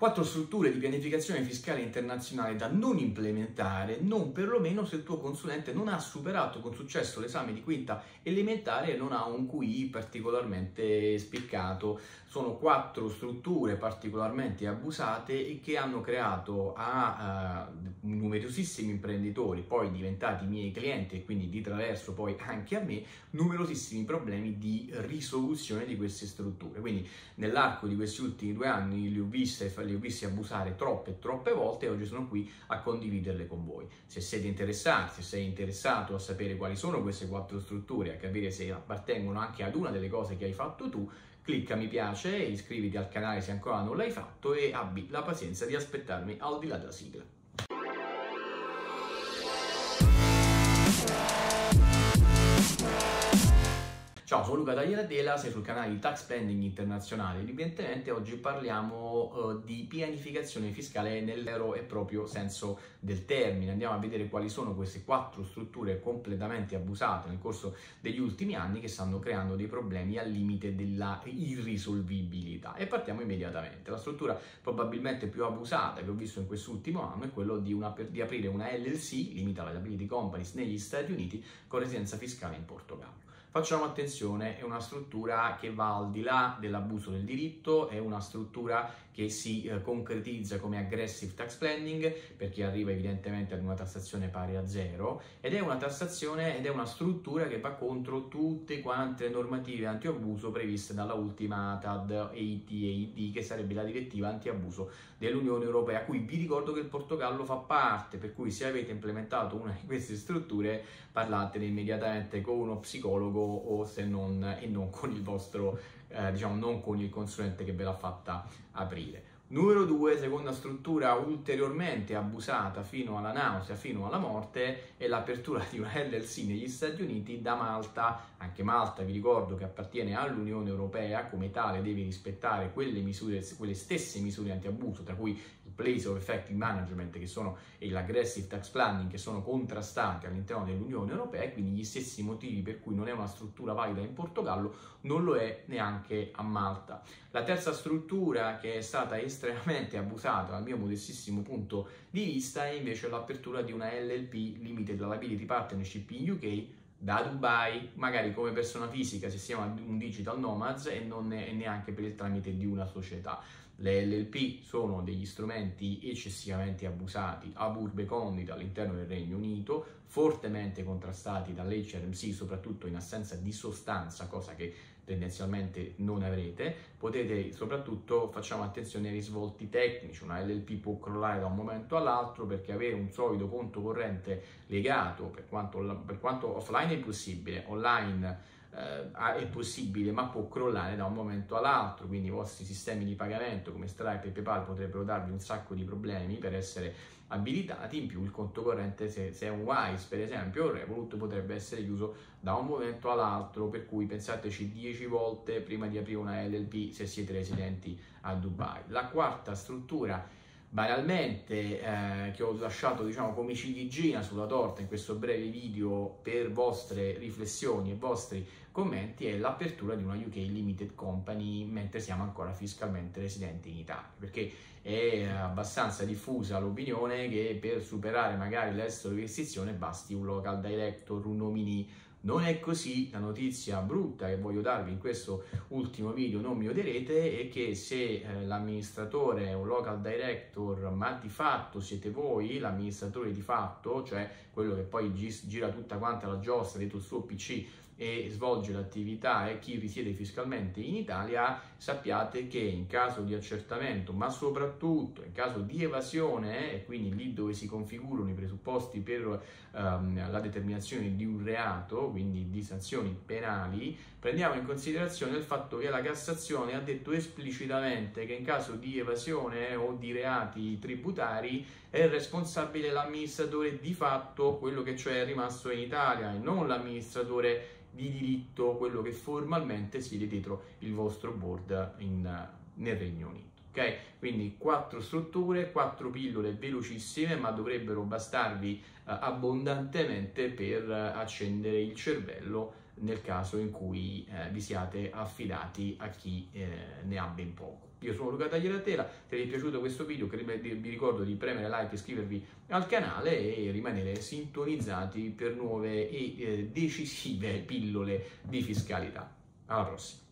Quattro strutture di pianificazione fiscale internazionale da non implementare, non perlomeno se il tuo consulente non ha superato con successo l'esame di quinta elementare e non ha un QI particolarmente spiccato. Sono quattro strutture particolarmente abusate e che hanno creato a uh, numerosissimi imprenditori, poi diventati miei clienti e quindi di traverso poi anche a me, numerosissimi problemi di risoluzione di queste strutture. Quindi nell'arco di questi ultimi due anni li ho viste li ho abusare troppe troppe volte e oggi sono qui a condividerle con voi. Se siete interessati, se sei interessato a sapere quali sono queste quattro strutture, a capire se appartengono anche ad una delle cose che hai fatto tu, clicca mi piace, iscriviti al canale se ancora non l'hai fatto e abbi la pazienza di aspettarmi al di là della sigla. Ciao, sono Luca Tagliatela, sei sul canale di Tax Planning Internazionale. Evidentemente oggi parliamo uh, di pianificazione fiscale nel vero e proprio senso del termine. Andiamo a vedere quali sono queste quattro strutture completamente abusate nel corso degli ultimi anni che stanno creando dei problemi al limite della irrisolvibilità. E partiamo immediatamente. La struttura probabilmente più abusata che ho visto in quest'ultimo anno è quella di, una, di aprire una LLC, Limited Liability Companies, negli Stati Uniti con residenza fiscale in Portogallo. Facciamo attenzione, è una struttura che va al di là dell'abuso del diritto, è una struttura che si eh, concretizza come aggressive tax planning perché arriva evidentemente ad una tassazione pari a zero ed è una tassazione ed è una struttura che va contro tutte quante le normative anti-abuso previste dalla ultima TAD 80AD che sarebbe la direttiva anti-abuso dell'Unione Europea a cui vi ricordo che il Portogallo fa parte per cui se avete implementato una di queste strutture parlatene immediatamente con uno psicologo o se non non con il vostro eh, diciamo non con il consulente che ve l'ha fatta aprire. Numero due, seconda struttura ulteriormente abusata fino alla nausea, fino alla morte, è l'apertura di una LLC negli Stati Uniti da Malta. Anche Malta, vi ricordo che appartiene all'Unione Europea, come tale deve rispettare quelle, misure, quelle stesse misure anti-abuso, tra cui il Place of Effective Management sono, e l'Aggressive Tax Planning, che sono contrastati all'interno dell'Unione Europea, e quindi gli stessi motivi per cui non è una struttura valida in Portogallo, non lo è neanche a Malta. La terza struttura che è stata estremamente estremamente abusata dal mio modestissimo punto di vista è invece l'apertura di una LLP Limited Liability Partnership in UK da Dubai, magari come persona fisica se siamo un digital nomads e non neanche per il tramite di una società. Le LLP sono degli strumenti eccessivamente abusati a burbe condita all'interno del Regno Unito, fortemente contrastati dall'HRMC, soprattutto in assenza di sostanza, cosa che tendenzialmente non avrete. Potete soprattutto, facciamo attenzione ai risvolti tecnici, una LLP può crollare da un momento all'altro perché avere un solido conto corrente legato, per quanto, per quanto offline è possibile, online eh, è possibile ma può crollare da un momento all'altro, quindi i vostri sistemi di pagamento come Stripe e PayPal potrebbero darvi un sacco di problemi per essere abilitati, in più il conto corrente se, se è un Wise per esempio o Revolut potrebbe essere chiuso da un momento all'altro, per cui pensateci 10 volte prima di aprire una LLP se siete residenti a Dubai. La quarta struttura banalmente eh, che ho lasciato diciamo come ciliegina sulla torta in questo breve video per vostre riflessioni e vostri commenti è l'apertura di una UK Limited Company mentre siamo ancora fiscalmente residenti in Italia. Perché è abbastanza diffusa l'opinione che per superare magari l'estero di restrizione basti un local director, un nominee non è così, la notizia brutta che voglio darvi in questo ultimo video, non mi odierete, è che se eh, l'amministratore un local director, ma di fatto siete voi l'amministratore di fatto, cioè quello che poi gira tutta quanta la giostra dentro il suo PC e svolge l'attività e chi risiede fiscalmente in Italia, sappiate che in caso di accertamento, ma soprattutto in caso di evasione, e quindi lì dove si configurano i presupposti per um, la determinazione di un reato, quindi di sanzioni penali, prendiamo in considerazione il fatto che la Cassazione ha detto esplicitamente che in caso di evasione o di reati tributari è responsabile l'amministratore di fatto, quello che cioè è rimasto in Italia e non l'amministratore di diritto quello che formalmente siede dietro il vostro board in, nel Regno Unito. Ok? Quindi quattro strutture, quattro pillole velocissime, ma dovrebbero bastarvi eh, abbondantemente per eh, accendere il cervello nel caso in cui eh, vi siate affidati a chi eh, ne ha ben poco. Io sono Luca Tagliatela, se vi è piaciuto questo video vi ricordo di premere like iscrivervi al canale e rimanere sintonizzati per nuove e eh, decisive pillole di fiscalità. Alla prossima!